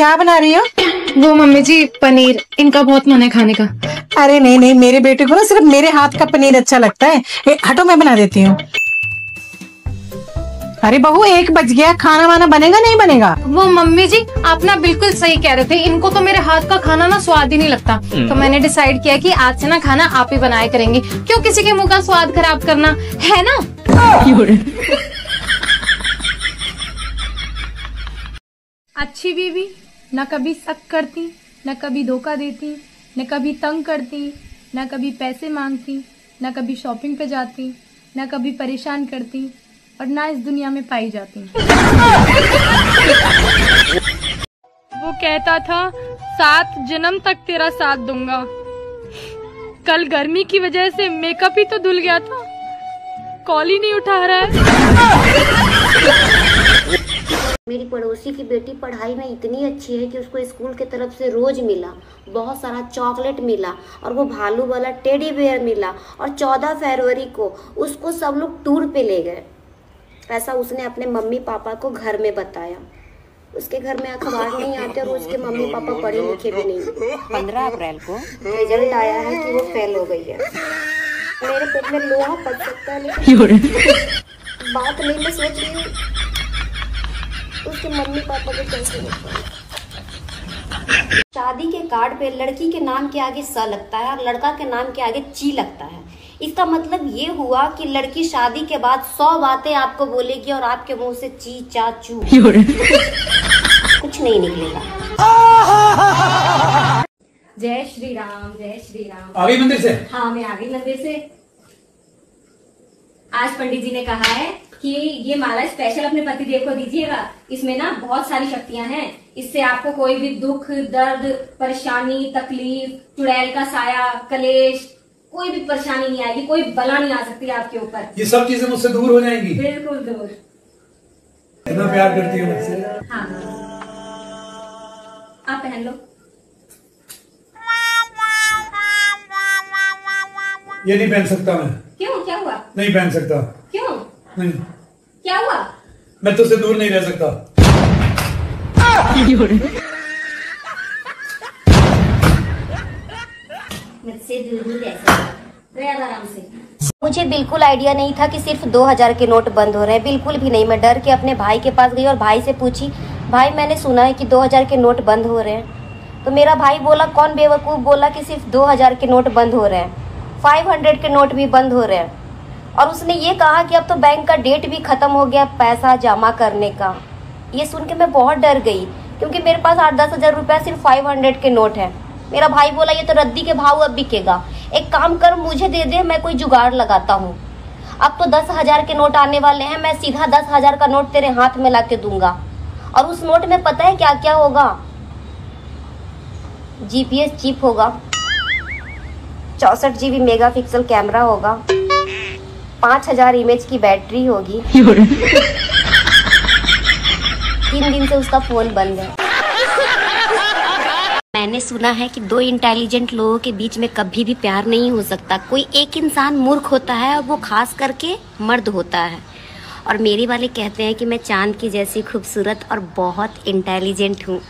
क्या बना रही हो? वो मम्मी जी पनीर। इनका बहुत मन है खाने का। अरे नहीं नहीं मेरे बेटे को ना सिर्फ़ मेरे हाथ का पनीर अच्छा लगता है। ए, हटो मैं बना देती हूँ। अरे बहू एक बज गया। खाना वाना बनेगा नहीं बनेगा? वो मम्मी जी आप ना बिल्कुल सही कह रहे थे। इनको तो मेरे हाथ का खाना ना स्वाद ही नहीं लगता। तो मैंने डिसाइड किया कि आज से ना खाना आप ही बनाया करेंगे। क्यों किसी के मुँह का स्वाद खराब करना? है ना? अच्छी बीवी। न कभी शक करती, न कभी धोखा देती, न कभी तंग करती, न कभी पैसे मांगती, न कभी शॉपिंग पे जाती, न कभी परेशान करती और ना इस दुनिया में पाई जाती। वो कहता था, सात जन्म तक तेरा साथ दूँगा। कल गर्मी की वजह से मेकअप ही तो धुल गया था। कॉल ही नहीं उठा रहा है। मेरी पड़ोसी की बेटी पढ़ाई में इतनी अच्छी है कि उसको स्कूल के तरफ़ से रोज मिला बहुत सारा चॉकलेट मिला और वो भालू वाला टेडी बेयर मिला और चौदह फरवरी को उसको सब लोग टूर पे ले गए। ऐसा उसने अपने मम्मी पापा को घर में बताया। उसके घर में अखबार नहीं आते और उसके मम्मी पापा पढ़े लिखे भी नहीं। पंद्रह अप्रैल को रिज़ल्ट आया है कि वो फेल हो गई है। मेरे पेट में लोहा पड़ सकता है बात नहीं मैं सोच रही हूँ उसके मम्मी पापा को कैसे? शादी के कार्ड पे लड़की के नाम के आगे स लगता है और लड़का के नाम के आगे ची लगता है। इसका मतलब ये हुआ कि लड़की शादी के बाद सौ बातें आपको बोलेगी और आपके मुँह से ची चा चू। कुछ नहीं निकलेगा। जय श्री राम जय श्री राम आ गई मंदिर से? हाँ मैं आ गई मंदिर से। आज पंडित जी ने कहा है कि ये माला स्पेशल अपने पति देव को दीजिएगा। इसमें ना बहुत सारी शक्तियाँ हैं। इससे आपको कोई भी दुख दर्द परेशानी तकलीफ़ चुड़ैल का साया कलेश कोई भी परेशानी नहीं आएगी कोई बला नहीं आ सकती आपके ऊपर। ये सब चीज़ें मुझसे दूर हो जाएँगी। बिल्कुल दूर। इतना प्यार करती हो मुझसे हाँ। आप पहन लो। ये नहीं पहन सकता मैं। क्यों? क्या हुआ? नहीं पहन सकता। क्यों? नहीं। क्या हुआ? मैं तुझसे दूर नहीं रह सकता। मुझसे दूर दूर रह सकता। आराम से। मुझे बिल्कुल आइडिया नहीं था कि सिर्फ़ दो हज़ार के नोट बंद हो रहे हैं। बिल्कुल भी नहीं। मैं डर के अपने भाई के पास गई और भाई से पूछी भाई मैंने सुना है कि दो हज़ार के नोट बंद हो रहे हैं। तो मेरा भाई बोला कौन बेवकूफ़ बोला कि सिर्फ़ दो हज़ार के नोट बंद हो रहे हैं? फाइव हंड्रेड के नोट भी बंद हो रहे हैं। और उसने ये कहा कि अब तो बैंक का डेट भी ख़त्म हो गया पैसा जमा करने का। ये सुन के मैं बहुत डर गई, क्योंकि मेरे पास आठ दस हज़ार रुपया सिर्फ़ फाइव हंड्रेड के नोट है। मेरा भाई बोला, ये तो रद्दी के भाव अब बिकेगा। एक काम कर, मुझे दे दे, मैं कोई जुगाड़ लगाता हूँ। अब तो दस हज़ार के नोट आने वाले हैं, मैं सीधा दस हज़ार का नोट तेरे हाथ में ला के दूँगा। और उस नोट में पता है क्या क्या होगा जीपीएस चिप होगा। चौसठ जीबी मेगा पिक्सल कैमरा होगा। पाँच हज़ार इमेज की बैटरी होगी। तीन दिन से उसका फ़ोन बंद है। मैंने सुना है कि दो इंटेलिजेंट लोगों के बीच में कभी भी प्यार नहीं हो सकता। कोई एक इंसान मूर्ख होता है और वो खास करके मर्द होता है। और मेरे वाले कहते हैं कि मैं चाँद की जैसी खूबसूरत और बहुत इंटेलिजेंट हूँ।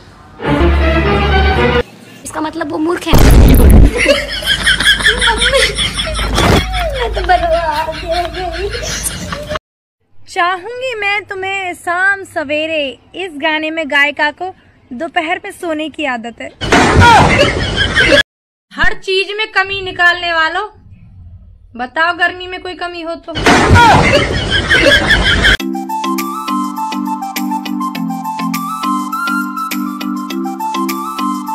इसका मतलब वो मूर्ख है मैं तो बर्बाद हो गई। चाहूँगी मैं तुम्हें शाम सवेरे इस गाने में गायिका को दोपहर में सोने की आदत है। हर चीज़ में कमी निकालने वालों बताओ गर्मी में कोई कमी हो तो।